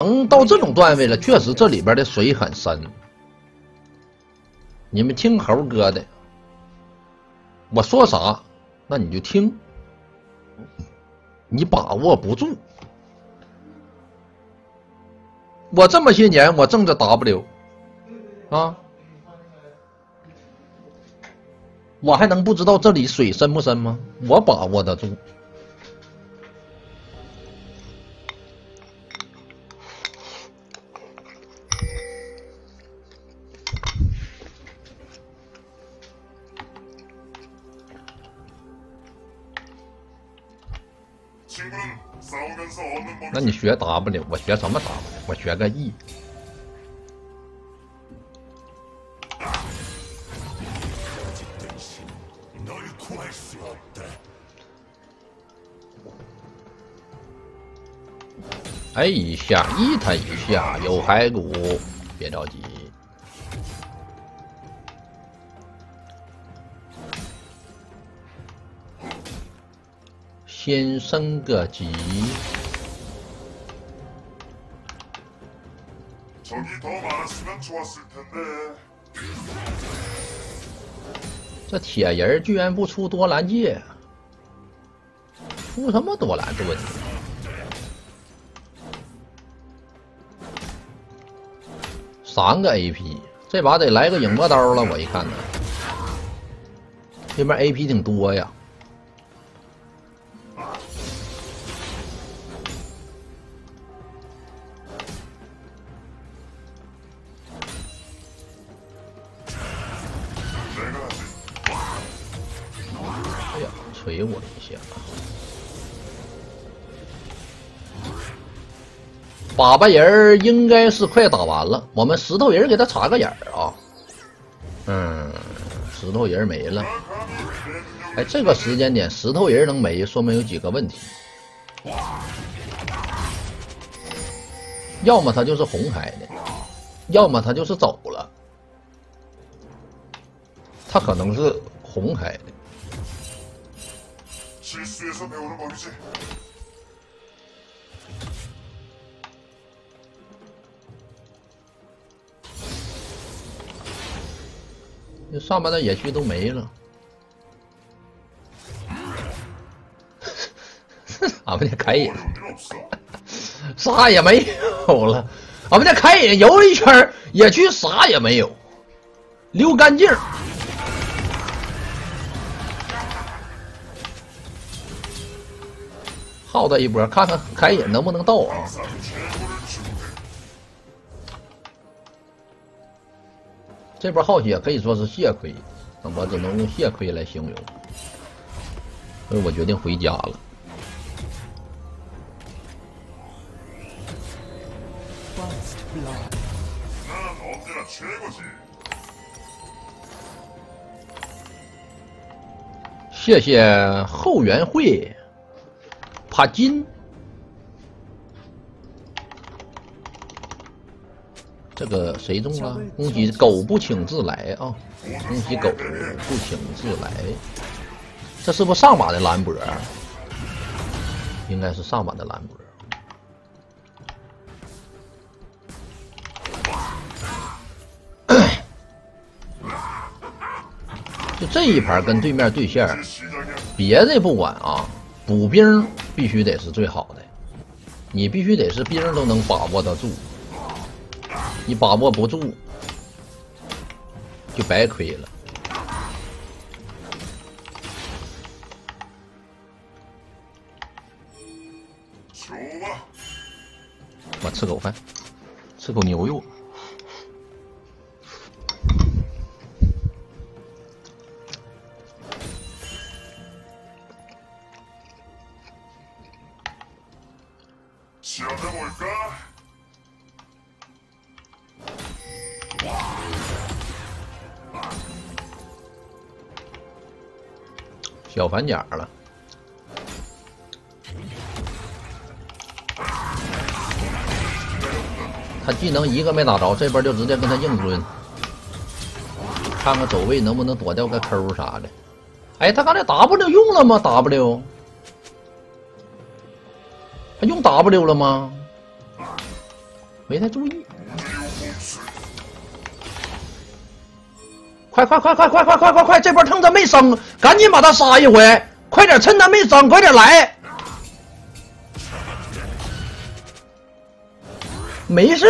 能到这种段位了，确实这里边的水很深。你们听猴哥的，我说啥，那你就听。你把握不住。我这么些年，我挣着 W，啊，我还能不知道这里水深不深吗？我把握得住。那你学 W，我学什么 W？我学个 E。哎一下，E 他一下，有骸骨，别着急，先升个级。这铁人居然不出多兰戒，出什么多兰盾？三个 AP，这把得来个影魔刀了。我一看呢，这边 AP 挺多呀。锤我一下！粑粑人应该是快打完了，我们石头人给他插个眼儿啊。嗯，石头人没了。哎，这个时间点石头人能没，说明有几个问题。要么他就是红开的，要么他就是走了。他可能是红开的。这上半的野区都没了，俺们家开野啥也没有了，俺们家开野游了一圈，野区啥也没有，溜干净。耗他一波，看看凯隐能不能到啊！这波耗血可以说是血亏，我只能用血亏来形容。所以我决定回家了。谢谢后援会。帕金，这个谁中了？恭喜狗不请自来啊！恭喜狗不请自来，这是不上把的兰博？应该是上把的兰博。就这一盘跟对面对线，别的不管啊。补兵必须得是最好的，你必须得是兵都能把握得住，你把握不住就白亏了。我吃口饭，吃口牛肉。反甲了，他技能一个没打着，这边就直接跟他硬抡，看看走位能不能躲掉个 Q 啥的。哎，他刚才 W 用了吗？W，他用 W 了吗？没太注意。快快快快快快快快快！这波趁他没生，赶紧把他杀一回！快点，趁他没生，快点来！没事，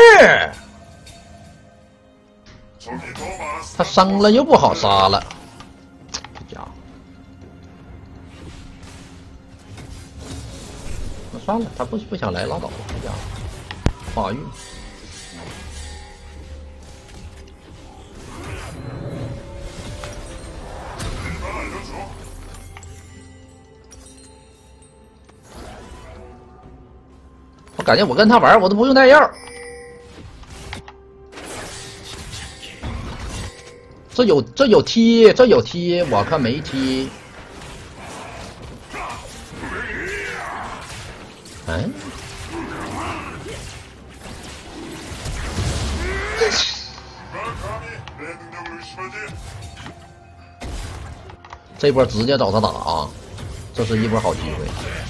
他生了又不好杀了。这家伙，那算了，他不不想来，拉倒。这家伙，发育。感觉我跟他玩，我都不用带药。这有这有踢，这有踢，我看没踢。嗯。这波直接找他打啊！这是一波好机会。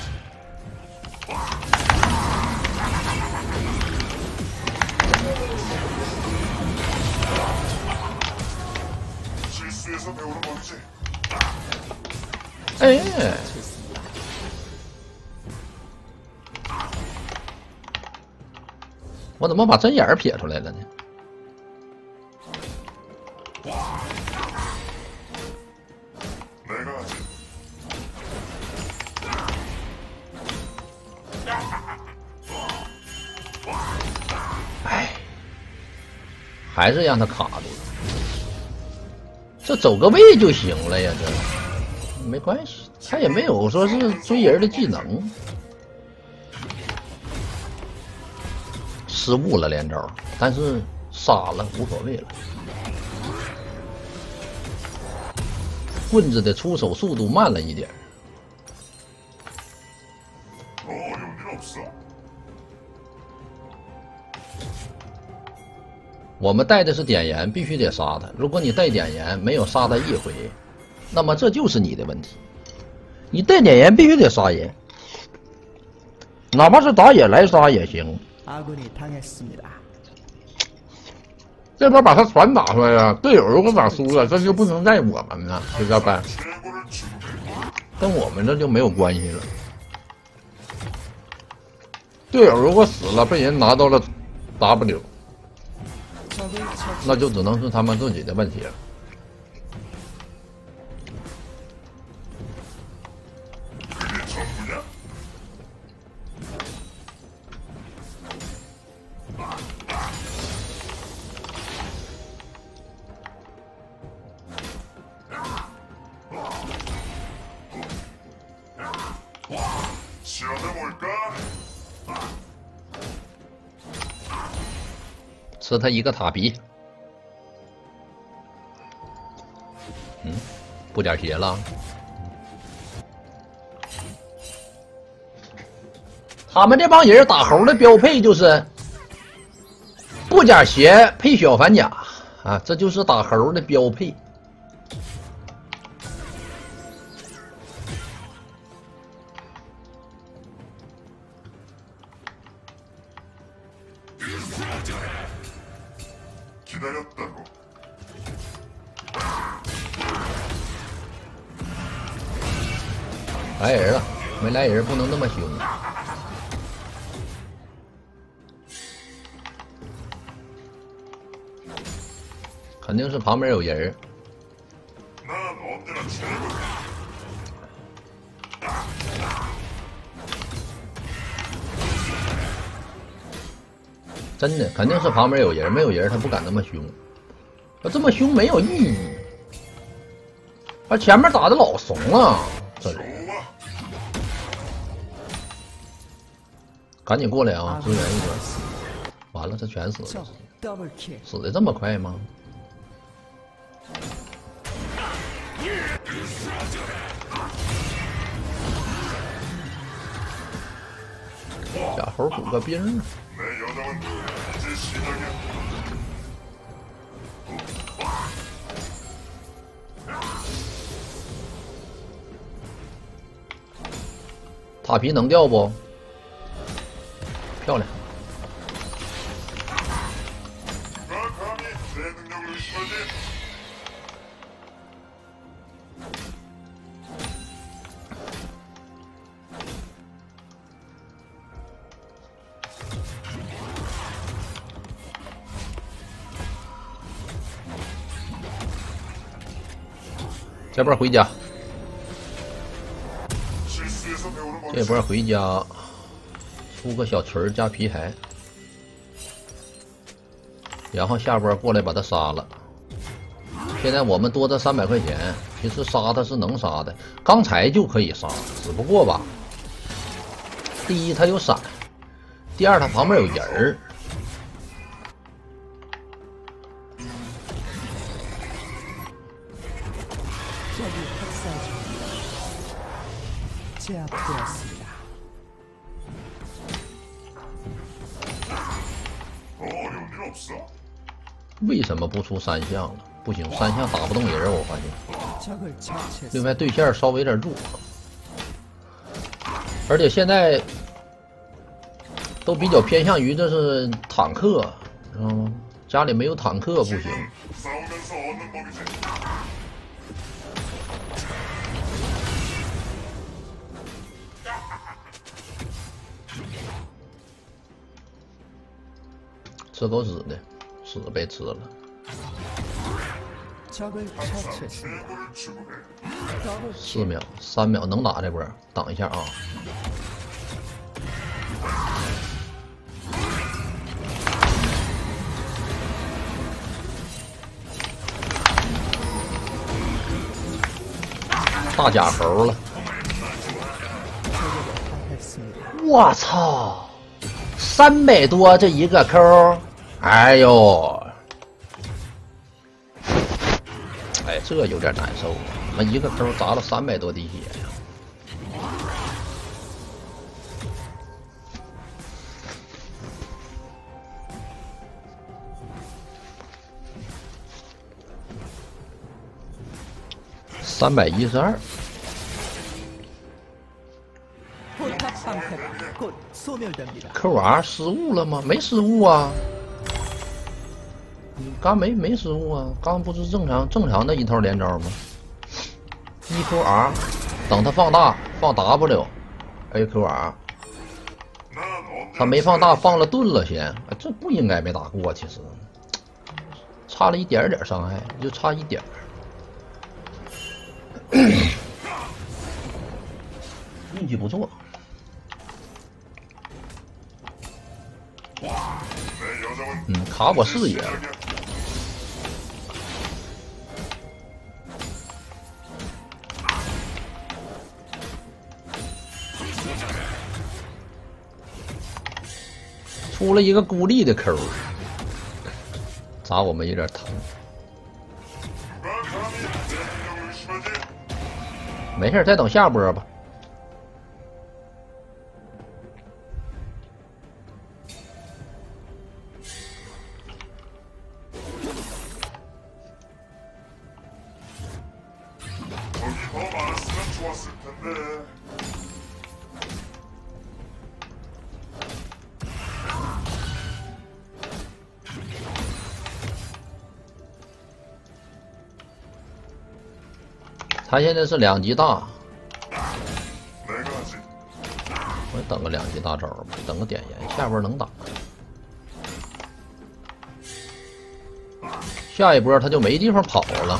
怎么把针眼撇出来了呢？哎，还是让他卡住了。这走个位就行了呀，这没关系，他也没有说是追人的技能，失误了连招，但是杀了无所谓了。棍子的出手速度慢了一点。我们带的是点燃，必须得杀他。如果你带点燃没有杀他一回，那么这就是你的问题。你带点燃必须得杀人，哪怕是打野来杀也行。这边把他船打出来了，队友如果打输了，这就不能赖我们了，知道吧？跟我们这就没有关系了。队友如果死了，被人拿到了 W。那就只能是他们自己的问题了。他一个塔皮。嗯，不点血了。他们这帮人打猴的标配就是布甲鞋配小反甲啊，这就是打猴的标配。旁边有人。真的，肯定是旁边有人，没有人他不敢那么凶。他这么凶没有意义。他前面打的老怂了，这人。赶紧过来啊！支援一波！完了，这全死了，死的这么快吗？假猴补个兵。塔皮能掉不？漂亮！这波回家，这波回家，出个小锤加皮台，然后下波过来把他杀了。现在我们多这三百块钱，其实杀他是能杀的，刚才就可以杀，只不过吧，第一他有闪，第二他旁边有人儿。出三项了？不行，三项打不动人，我发现。另外对线稍微有点弱，而且现在都比较偏向于这是坦克，知道吗？家里没有坦克不行。吃狗屎的，屎被吃了。四秒，三秒能打这波？等一下啊！大假猴了！我操！三百多这一个 Q，！哎呦，这有点难受啊。我们一个勾砸了三百多滴血呀！三百一十二。Q R 失误了吗？没失误啊。刚没没失误啊，刚不是正常正常的一套连招吗？E Q R，等他放大放 W，A Q R，他没放大放了盾了先，这不应该没打过，其实差了一点点伤害，就差一点 运气不错。嗯，卡我视野。出了一个孤立的扣，砸我们有点疼。没事，再等下波吧。他现在是两级大，我等个两级大招吧，等个点烟，下波能打。下一波他就没地方跑了。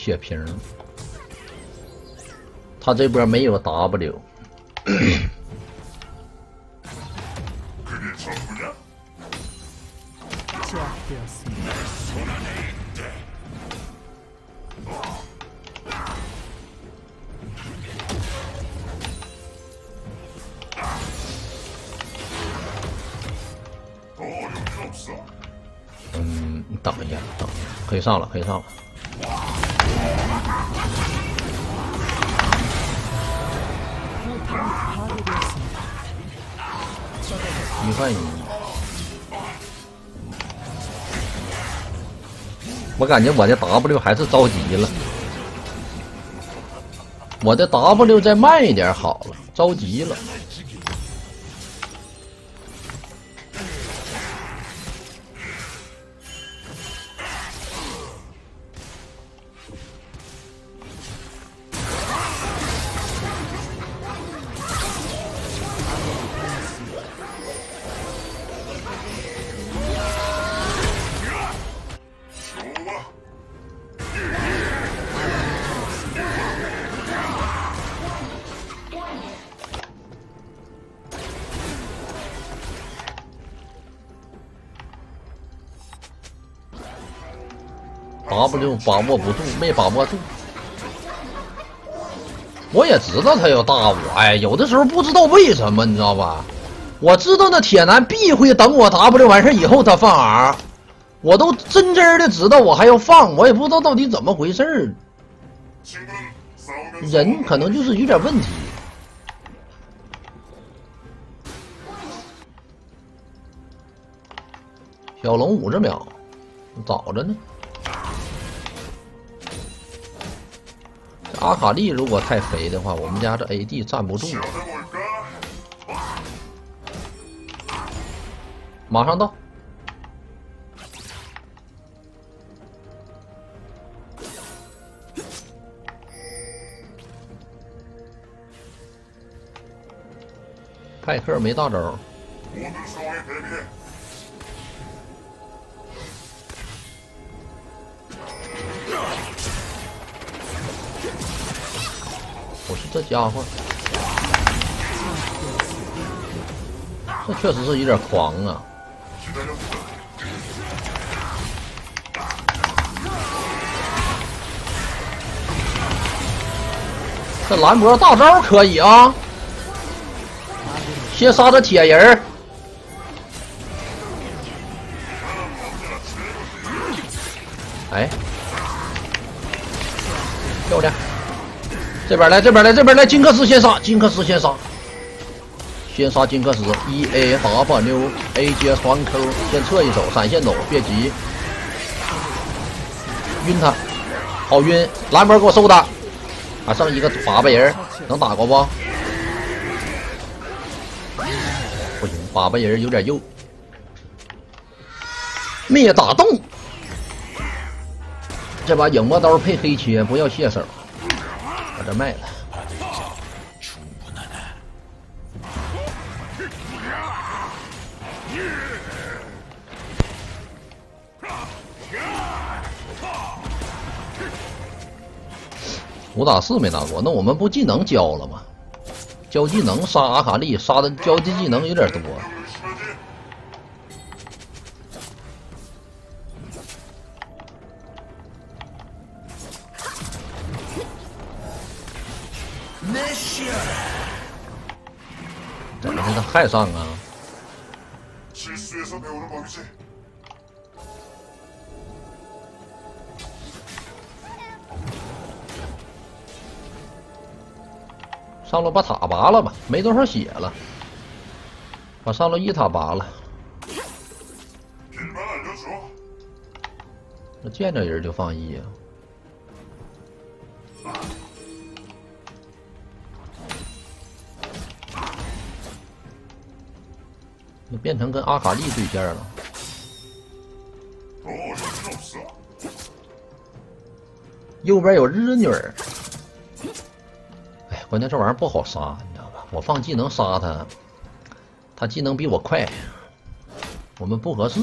血瓶。他这波没有 W。嗯，等一下，等一下，可以上了，可以上了。一万一，我感觉我的 W 还是着急了，我的 W 再慢一点好了，着急了。W 把握不住，没把握住。我也知道他要大我，哎，有的时候不知道为什么，你知道吧？我知道那铁男必会等我 W 完事以后他放 R，我都真真的知道我还要放，我也不知道到底怎么回事儿。人可能就是有点问题。小龙五十秒，早着呢。阿卡丽如果太肥的话，我们家这 AD 站不住。马上到。派克没大招。这家伙，这确实是有点狂啊！这兰博大招可以啊！先杀这铁人儿，这边来，这边来，这边来！金克斯先杀，金克斯先杀，先杀金克斯。E A W A 接双 Q，先撤一手，闪现走，别急。晕他，好晕！蓝波给我收他，还剩一个粑粑人，能打过不？不行，粑粑人有点肉。灭打洞，这把影魔刀配黑切，不要卸手。把这卖了。五打四没打过，那我们不技能交了吗？交技能杀阿卡丽，杀的交技技能有点多。怎么的？他还上啊？上路把塔拔了吧，没多少血了，把上路一塔拔了。那见着人就放一啊。那变成跟阿卡丽对线了。右边有日女儿。哎，关键这玩意儿不好杀，你知道吧？我放技能杀他，他技能比我快，我们不合适。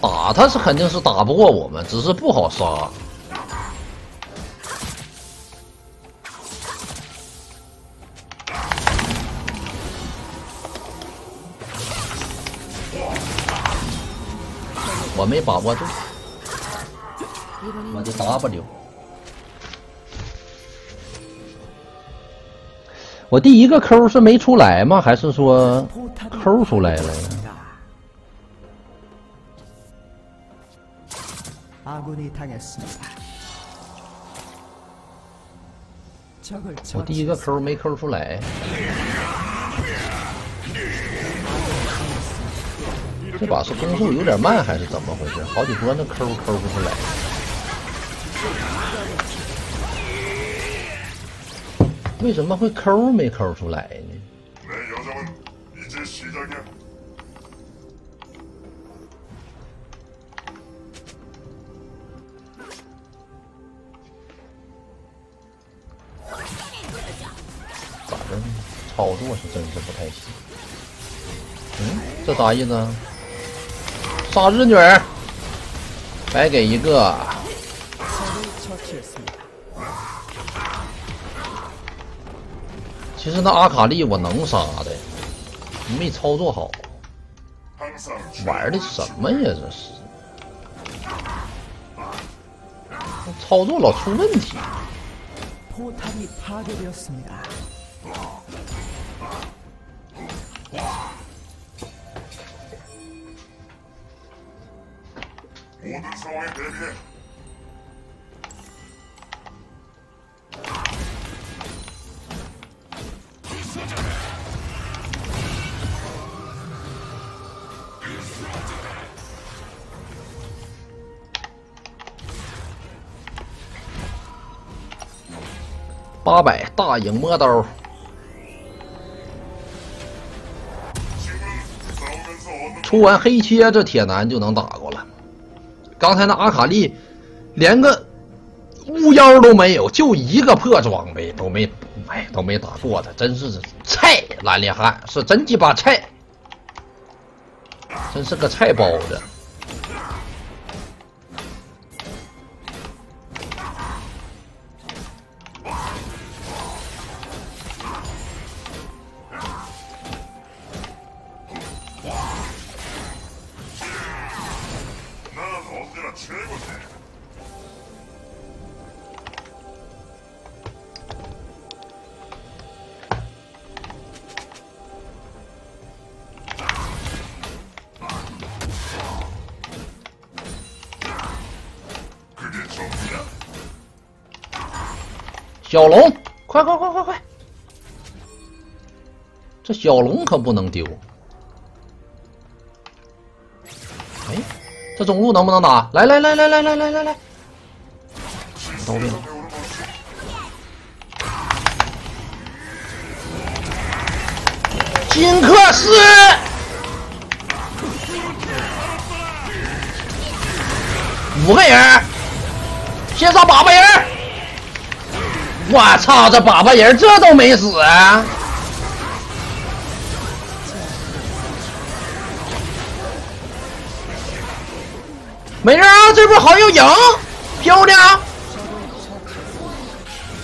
打他是肯定是打不过我们，只是不好杀。我没把握住，我的 W，我第一个抠是没出来吗？还是说抠出来了？我第一个抠没抠出来。这把是攻速有点慢，还是怎么回事？好几波那抠抠不出来。为什么会抠没抠出来呢？咋的？操作是真是不太行。嗯，这啥意思？啊杀日女儿，白给一个。其实那阿卡丽我能杀的，没操作好，玩的什么呀？这是，操作老出问题。八百大影魔刀，出完黑切这铁男就能打过了。刚才那阿卡丽连个巫妖都没有，就一个破装备都没，哎，都没打过他，真是菜蓝脸汉是真鸡巴菜，真是个菜包子。小龙，快快快快快！这小龙可不能丢。哎，这中路能不能打？来来来来来来来来来！刀兵，金克斯，五个人，先杀八个人。我操！这粑粑人这都没死啊！没事啊，这波好又赢，漂亮！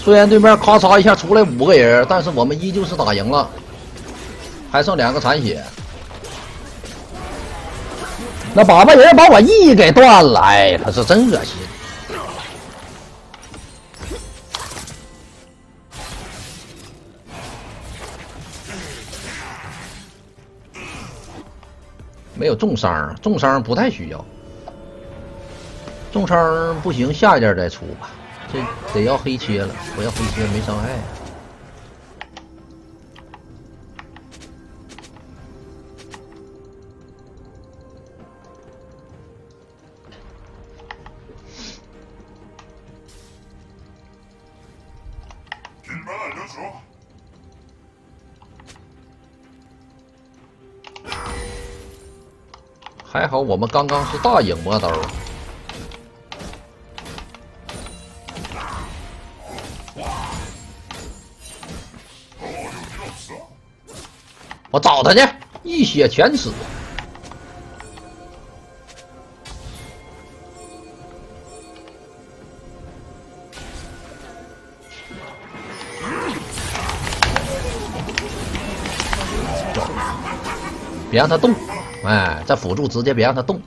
虽然对面咔嚓一下出来五个人，但是我们依旧是打赢了，还剩两个残血。那粑粑人把我 E 给断了，哎，他是真恶心。没有重伤，重伤不太需要。重伤不行，下一件再出吧。这得要黑切了，不要黑切没伤害。还好我们刚刚是大影魔刀，我找他去，一血全死。别让他动。哎，这辅助直接别让他动，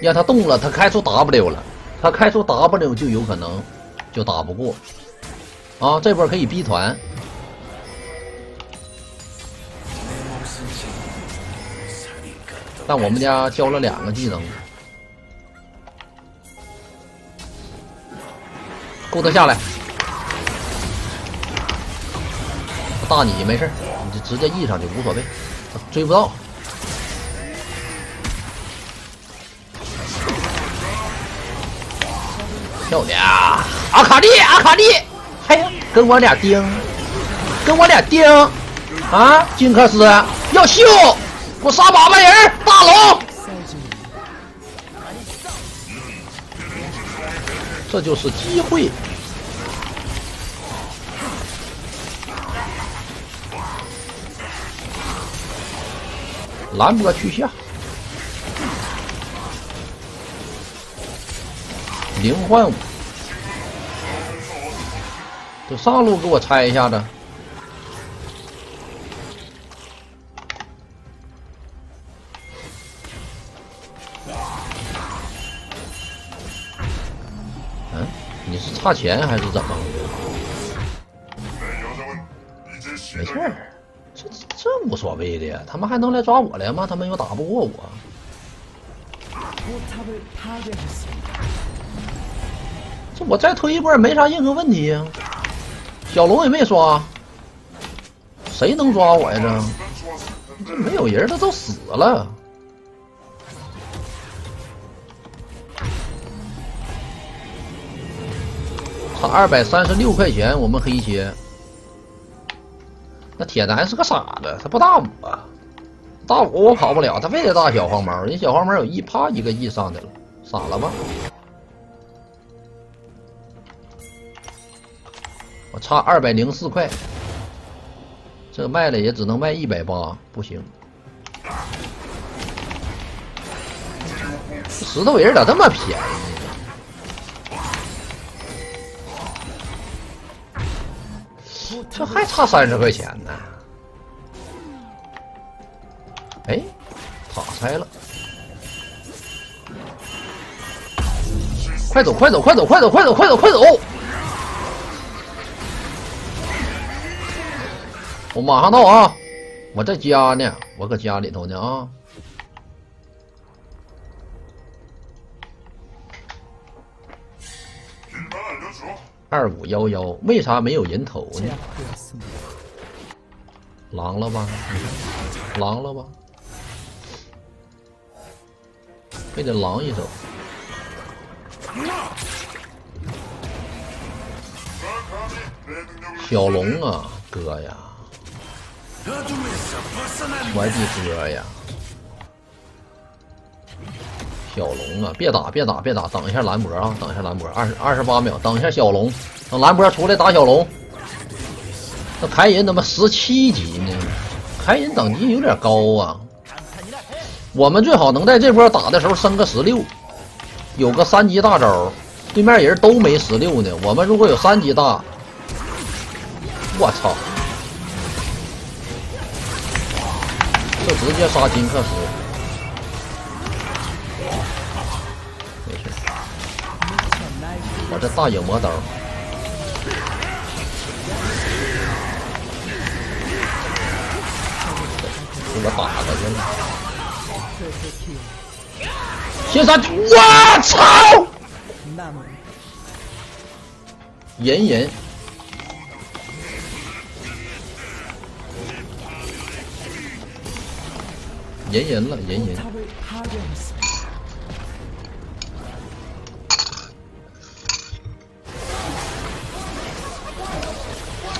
让他动了他开出 w 了，他开出 w 就有可能就打不过啊，这波可以逼团。但我们家交了两个技能。勾他下来。大你没事，你就直接 e 上就无所谓，追不到。漂亮，阿卡丽，阿卡丽，嘿，跟我俩盯，跟我俩盯，啊，金克斯要秀，给我杀八百人，大龙，这就是机会，兰博去下。零换五，这上路给我拆一下子。嗯，你是差钱还是怎么？没事儿，这这无所谓的呀。他们还能来抓我来吗？他们又打不过我。这我再推一波也没啥任何问题呀，小龙也没刷，谁能抓我呀？这这没有人，他都死了。差二百三十六块钱，我们黑切。那铁男是个傻子，他不大我，大我我跑不了，他非得大小黄毛，人小黄毛有 E，啪一个 E 上去了，傻了吧？差二百零四块，这卖了也只能卖一百八，不行。石头人咋这么便宜？这还差三十块钱呢。哎，塔拆了，快走快走快走快走快走快走快走！我马上到啊！我在家呢，我搁家里头呢啊。二五幺幺，为啥没有人头呢？狼了吧？狼了吧？非得狼一手。小龙啊，哥呀！我的哥呀！小龙啊，别打，别打，别打！等一下兰博啊，等一下兰博，二十二十八秒，等一下小龙，等兰博出来打小龙。那凯隐怎么十七级呢？凯隐等级有点高啊！我们最好能在这波打的时候升个十六，有个三级大招，对面人都没十六呢。我们如果有三级大，我操！就直接杀金克斯，没事。我这大影魔刀，给我打过去了。先杀！我操！隐隐。赢人了，赢人！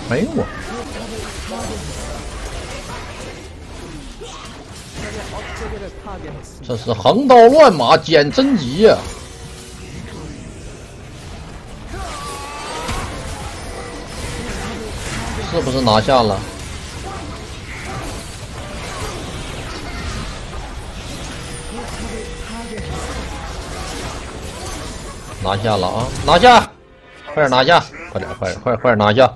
没我，这是横刀乱马捡真集呀！是不是拿下了？拿下了啊！拿下，快点拿下！快点，快点，快点快点拿下！